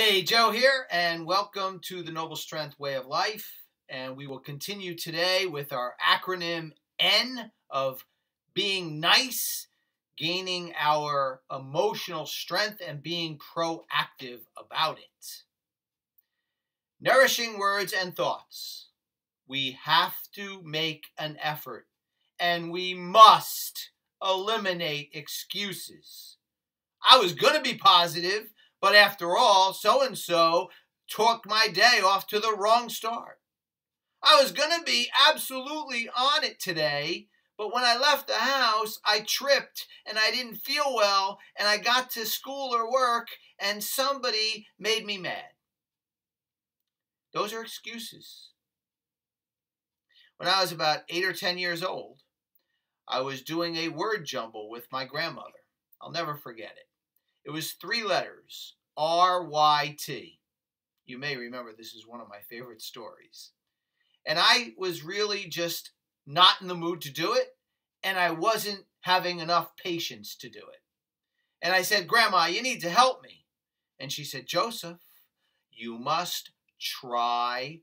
Hey, Joe here, and welcome to the Noble Strength Way of Life. And we will continue today with our acronym N of being nice, gaining our emotional strength, and being proactive about it. Nourishing words and thoughts. We have to make an effort, and we must eliminate excuses. I was going to be positive. But after all, so and so took my day off to the wrong start. I was going to be absolutely on it today, but when I left the house, I tripped and I didn't feel well, and I got to school or work, and somebody made me mad. Those are excuses. When I was about eight or ten years old, I was doing a word jumble with my grandmother. I'll never forget it. It was three letters R Y T. You may remember this is one of my favorite stories. And I was really just not in the mood to do it, and I wasn't having enough patience to do it. And I said, Grandma, you need to help me. And she said, Joseph, you must try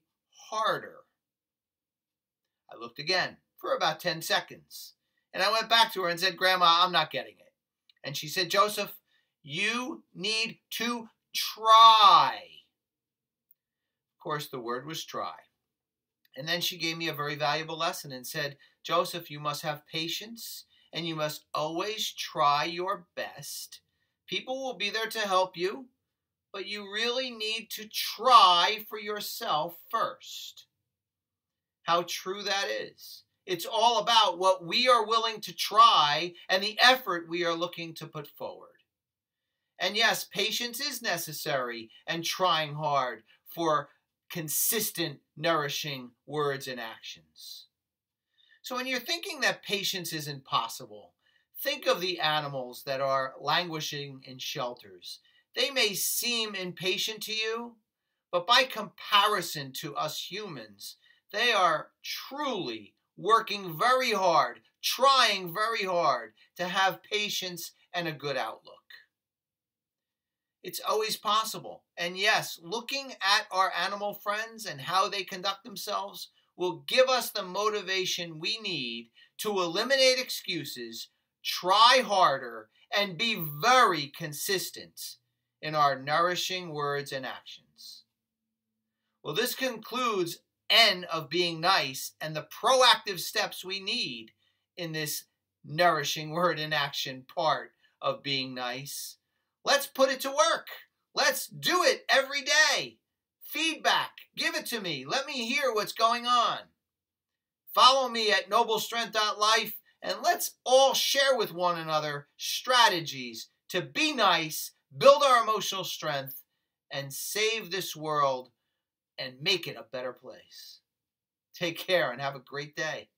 harder. I looked again for about 10 seconds. And I went back to her and said, Grandma, I'm not getting it. And she said, Joseph, you need to try. Of course, the word was try. And then she gave me a very valuable lesson and said, Joseph, you must have patience and you must always try your best. People will be there to help you, but you really need to try for yourself first. How true that is. It's all about what we are willing to try and the effort we are looking to put forward. And yes, patience is necessary and trying hard for consistent, nourishing words and actions. So when you're thinking that patience is impossible, think of the animals that are languishing in shelters. They may seem impatient to you, but by comparison to us humans, they are truly working very hard, trying very hard to have patience and a good outlook. It's always possible. And yes, looking at our animal friends and how they conduct themselves will give us the motivation we need to eliminate excuses, try harder, and be very consistent in our nourishing words and actions. Well, this concludes N of being nice and the proactive steps we need in this nourishing word and action part of being nice. Let's put it to work. Let's do it every day. Feedback. Give it to me. Let me hear what's going on. Follow me at noblestrength.life and let's all share with one another strategies to be nice, build our emotional strength, and save this world and make it a better place. Take care and have a great day.